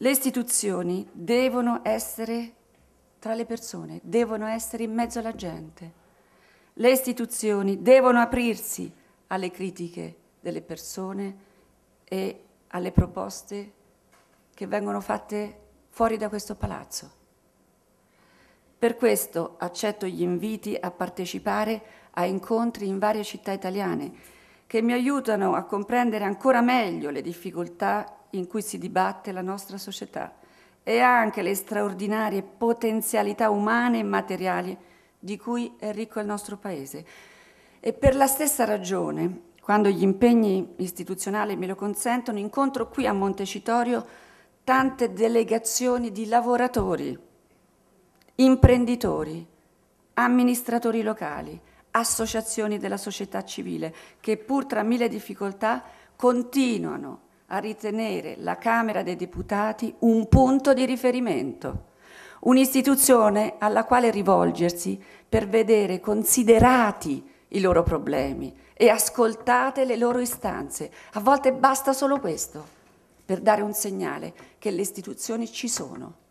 Le istituzioni devono essere tra le persone, devono essere in mezzo alla gente. Le istituzioni devono aprirsi alle critiche delle persone e alle proposte che vengono fatte fuori da questo palazzo. Per questo accetto gli inviti a partecipare a incontri in varie città italiane che mi aiutano a comprendere ancora meglio le difficoltà in cui si dibatte la nostra società e anche le straordinarie potenzialità umane e materiali di cui è ricco il nostro Paese. E per la stessa ragione, quando gli impegni istituzionali me lo consentono, incontro qui a Montecitorio tante delegazioni di lavoratori, imprenditori, amministratori locali, associazioni della società civile, che pur tra mille difficoltà continuano a ritenere la Camera dei Deputati un punto di riferimento, un'istituzione alla quale rivolgersi per vedere considerati i loro problemi e ascoltate le loro istanze. A volte basta solo questo per dare un segnale che le istituzioni ci sono.